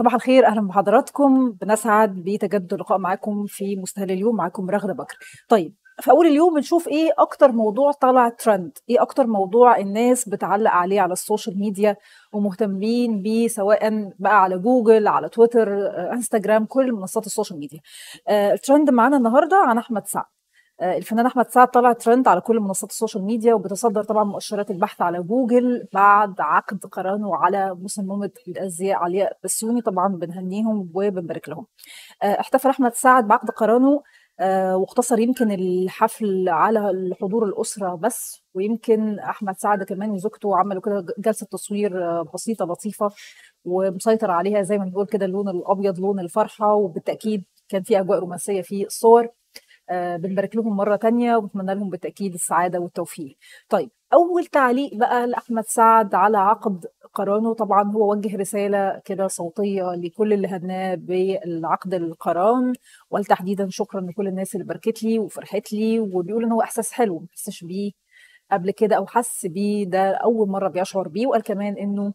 صباح الخير أهلا بحضراتكم. بنسعد بتجدد اللقاء معاكم في مستهل اليوم. معاكم رغدة بكر. طيب في أول اليوم بنشوف إيه أكتر موضوع طالع ترند إيه أكتر موضوع الناس بتعلق عليه على ال social media ومهتمين بيه سواء بقى على جوجل على تويتر آه، إنستجرام كل منصات ال social media. آه، الترند معانا النهارده عن أحمد سعد. آه، الفنان أحمد سعد طلع ترند على كل منصات ال social media وبتصدر طبعا مؤشرات البحث على جوجل بعد عقد قرانه على مصممة الأزياء علياء بسيوني طبعا بنهنيهم وبنبارك لهم. آه، احتفل أحمد سعد بعقد قرانه آه، واقتصر يمكن الحفل على حضور الأسرة بس ويمكن أحمد سعد كمان وزوجته عملوا كده جلسة تصوير آه، بسيطة لطيفة ومسيطر عليها زي ما بنقول كده اللون الأبيض لون الفرحة وبالتأكيد كان في أجواء رومانسية في الصور. آه، بنبارك لهم مرة تانية ونتمنى لهم بالتأكيد السعادة والتوفيق. طيب أول تعليق بقى لأحمد سعد على عقد قرانه. طبعا هو وجه رسالة كده صوتية لكل اللي هناه بالعقد القران وتحديدا شكرا لكل الناس اللي باركت لي وفرحت لي وبيقول إن هو إحساس حلو ما حسش بيه قبل كده أو حس بيه ده أول مرة بيشعر بيه. وقال كمان إنه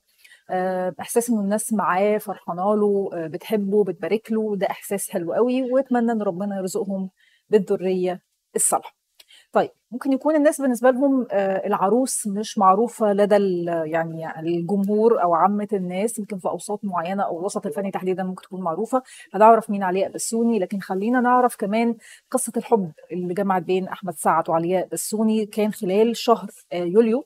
آه، إحساس إنه الناس معاه فرحانة له آه، بتحبه بتبارك له ده إحساس حلو قوي وأتمنى إن ربنا يرزقهم بالذرية الصالحه طيب ممكن يكون الناس بالنسبة لهم آه، العروس مش معروفة لدى يعني الجمهور أو عامة الناس يمكن في أوساط معينة أو الوسط الفني تحديدا ممكن تكون معروفة هنعرف مين علياء بسيوني لكن خلينا نعرف كمان قصة الحب اللي جمعت بين أحمد سعد وعلياء بسيوني كان خلال شهر آه، يوليو.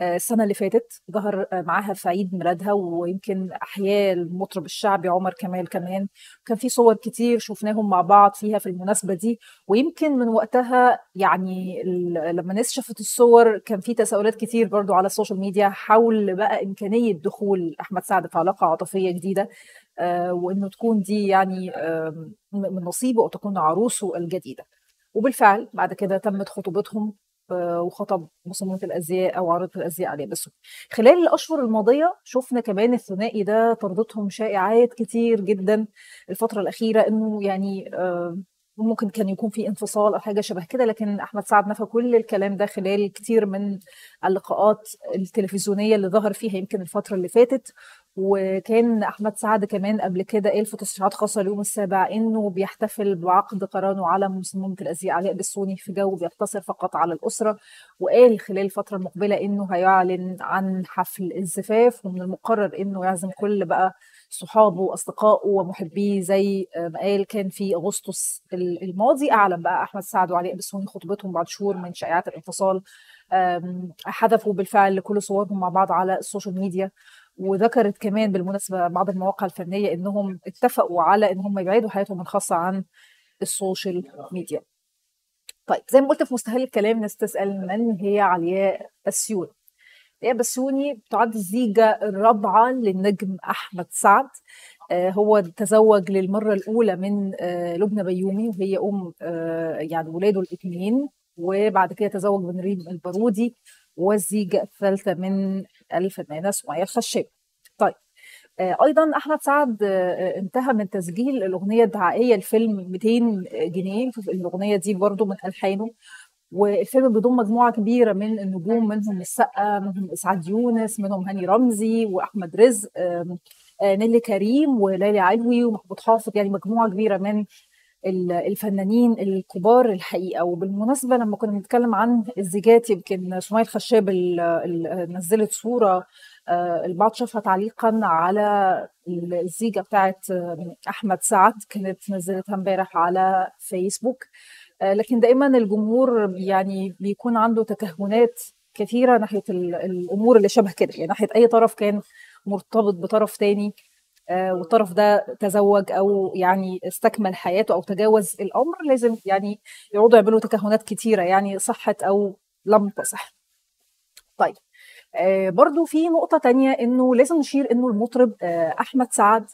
آه، السنة اللي فاتت ظهر آه، معاها في عيد ميلادها ويمكن أحياه المطرب الشعبي عمر كمال كمان. كان في صور كتير شفناهم مع بعض فيها في المناسبة دي. ويمكن من وقتها يعني لما الناس شافت الصور كان في تساؤلات كتير برضو على ال social media حول بقى إمكانية دخول أحمد سعد في علاقة عاطفية جديدة آه، وإنه تكون دي يعني من نصيبه أو تكون عروسه الجديدة. وبالفعل بعد كده تمت خطوبتهم وخطب مصممة الأزياء أو عارضة الأزياء عليا بسو خلال الأشهر الماضية شفنا كمان الثنائي ده طردتهم شائعات كتير جدا الفترة الأخيرة إنه يعني آه، ممكن كان يكون في انفصال أو حاجة شبه كده لكن أحمد سعد نفى كل الكلام ده خلال كتير من اللقاءات التلفزيونية اللي ظهر فيها يمكن الفترة اللي فاتت. وكان أحمد سعد كمان قبل كده قال في تصريحات خاصة اليوم السابع إنه بيحتفل بعقد قرانه على مصممه الازياء علياء بسوني في جو بيقتصر فقط على الأسرة وقال خلال الفترة المقبلة إنه هيعلن عن حفل الزفاف ومن المقرر إنه يعزم كل بقى صحابه وأصدقائه ومحبيه زي ما قال كان في أغسطس الماضي. أعلن بقى أحمد سعد وعلياء بسوني خطوبتهم بعد شهور من شائعات الانفصال حذفوا بالفعل كل صورهم مع بعض على ال social media. وذكرت كمان بالمناسبة بعض المواقع الفنية إنهم اتفقوا على إن هم يبعدوا حياتهم الخاصة عن ال social media. طيب زي ما قلت في مستهل الكلام ناس تسأل من هي علياء بسيوني علياء بسيوني بتعد الزيجة الرابعة للنجم أحمد سعد. آه، هو تزوج للمرة الأولى من آه، لبنى بيومي وهي أم آه، يعني ولاده الاثنين وبعد كده تزوج من ريم البارودي والزيجة الثالثة من الفنانة سمية الخشاب طيب آه، أيضا أحمد سعد آه، انتهى من تسجيل الأغنية الدعائية لفيلم 200 جنيه. الأغنية دي برضو من ألحانه. والفيلم بيضم مجموعة كبيرة من النجوم منهم السقا منهم إسعاد يونس منهم هاني رمزي وأحمد رزق آه، نيلي كريم وليلى علوي ومحمود حافظ. يعني مجموعة كبيرة من الفنانين الكبار الحقيقة. وبالمناسبة لما كنا بنتكلم عن الزيجات يمكن سمية الخشاب ال- ال- نزلت صورة آه، البعض شافها تعليقا على الزيجة بتاعت آه، أحمد سعد كانت نزلتها امبارح على فيسبوك. آه، لكن دائما الجمهور يعني بيكون عنده تكهنات كثيرة ناحية ال- الأمور اللي شبه كده. يعني ناحية أي طرف كان مرتبط بطرف تاني. والطرف ده تزوج أو يعني استكمل حياته أو تجاوز الأمر لازم يعني يقعدوا يعملوا تكهنات كتيرة يعني صحت أو لم تصح. طيب آه، برضو في نقطة تانية إنه لازم نشير إنه المطرب آه، أحمد سعد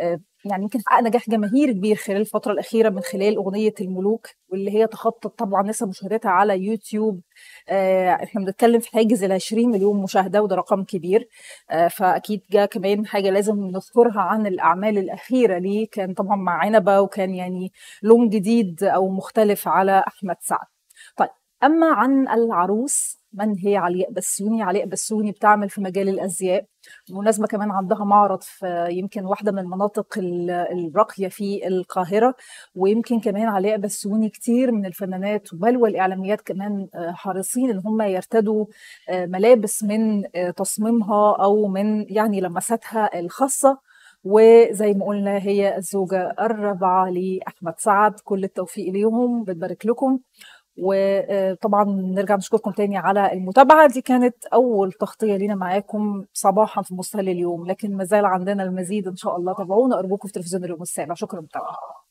آه، يعني يمكن حقق نجاح جماهيري كبير خلال الفترة الأخيرة من خلال أغنية الملوك واللي هي تخطت طبعا نسب مشاهداتها على يوتيوب. آه، إحنا بنتكلم في حاجز ال 20 مليون مشاهدة وده رقم كبير. آه، فأكيد جاء كمان حاجة لازم نذكرها عن الأعمال الأخيرة ليه كان طبعا مع عنبة وكان يعني لون جديد أو مختلف على أحمد سعد. طيب أما عن العروس من هي علياء بسيوني علياء بسيوني بتعمل في مجال الأزياء. بالمناسبة كمان عندها معرض في يمكن واحدة من المناطق الراقية في القاهرة ويمكن كمان علياء بسيوني كتير من الفنانات بل والإعلاميات كمان حريصين إن هم يرتدوا ملابس من تصميمها أو من يعني لمساتها الخاصة. وزي ما قلنا هي الزوجة الرابعة لأحمد سعد. كل التوفيق ليهم. بتبارك لكم. وطبعا نرجع نشكركم تاني على المتابعة. دي كانت أول تغطية لينا معاكم صباحا في مستهل اليوم لكن ما زال عندنا المزيد إن شاء الله. تابعونا أرجوكم في تلفزيون اليوم السابع. شكرا متابعة.